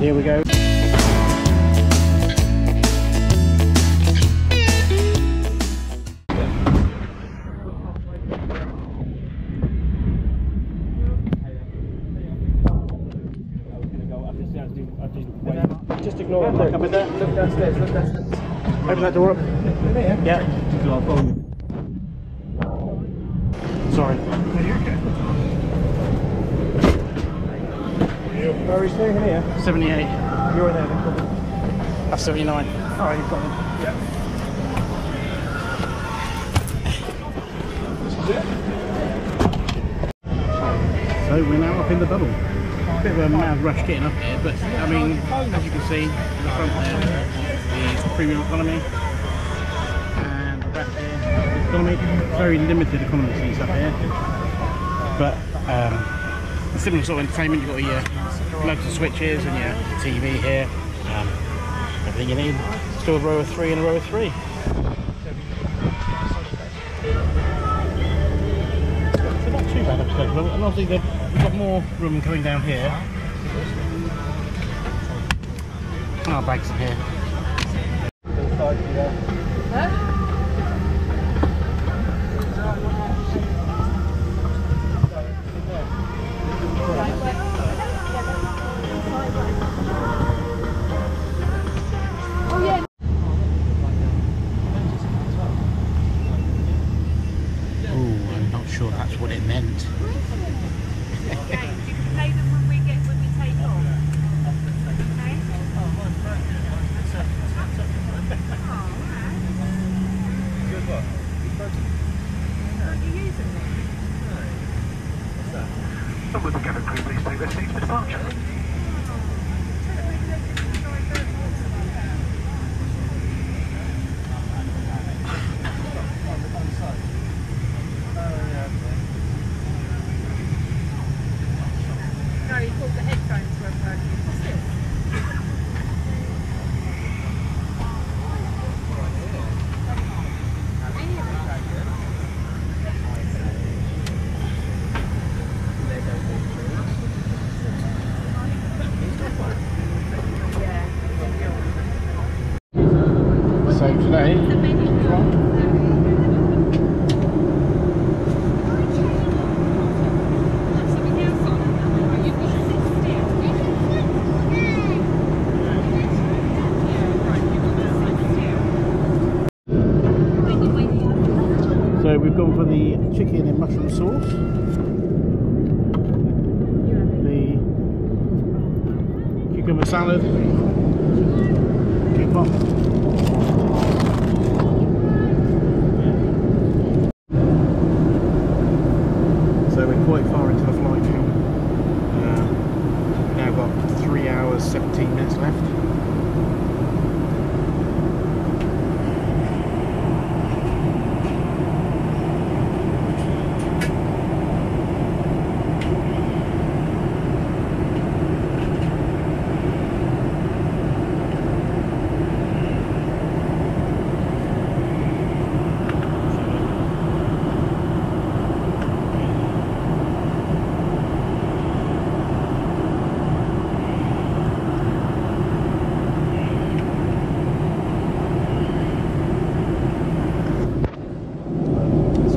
Here we go. Just ignore it. Look, look downstairs. Look downstairs. Open that door up. Yeah. Sorry. Where are we staying here? 78. You're in there then, cool. That's 79. Oh, you've got them. Yeah. So we're now up in the bubble. Bit of a mad rush getting up here, but I mean, as you can see, in the front there is the premium economy, and the back here, economy. Very limited economy seats up here, but um, similar sort of entertainment. You've got your loads of switches and your TV here, um, everything you need. Still row of three and row of three. So not too bad but- and obviously they've got more room coming down here. Our bags are here. Someone can go please take their seats for departure. So today, so we've gone for the chicken and mushroom sauce. The cucumber salad. Kick So we're quite far into the flight now. Uh, now got three hours, 17 minutes left.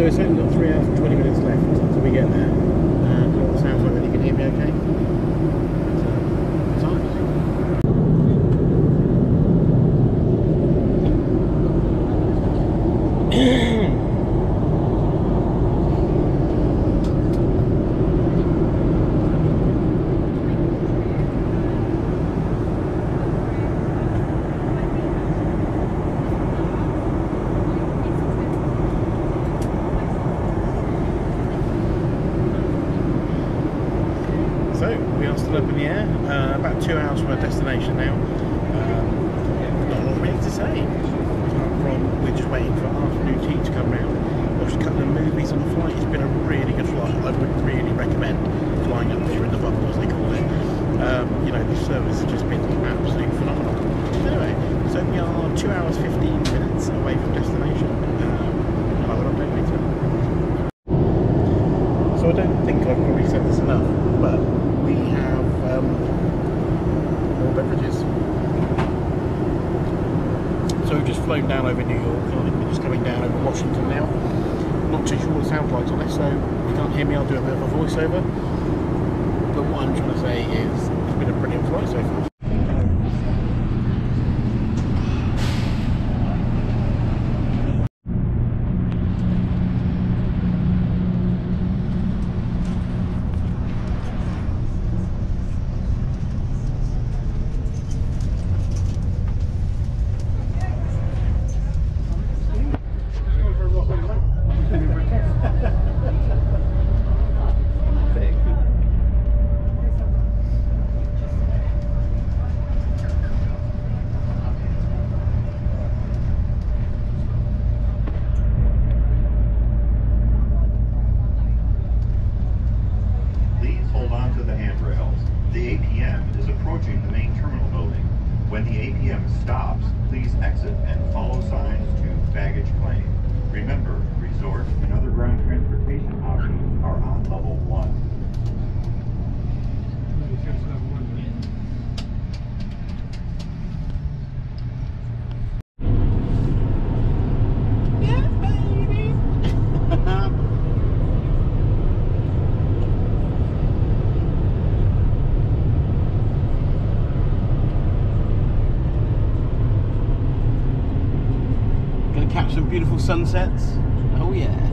So it's only got three hours and 20 minutes left until we get there. And it sounds like that you can hear me okay. Times. Uh, so up in the air, uh, about two hours from our destination now. Um, not a lot really to say. Apart from we're just waiting for afternoon tea to come round. Watched a couple of movies on the flight. It's been a really good flight. I would really recommend flying up here in the bubble, as they call it. Um, you know, the service has just been absolutely phenomenal. Anyway, so we are two hours 15 minutes away from destination. Um, I will update later. So I don't think I've probably said this enough, but we have um, well, just flown down over New York, and I think we're just coming down over Washington now. Not too sure the sound quality's on it, so if you can't hear me, I'll do a bit of a voiceover. But what I'm trying to say is, it's been a brilliant flight so far. Please hold on to the handrails. The APM is approaching the main terminal building. When the APM stops, please exit and follow signs to baggage claim. Remember, resort and other ground transportation options are on level one. Catch some beautiful sunsets. Oh yeah.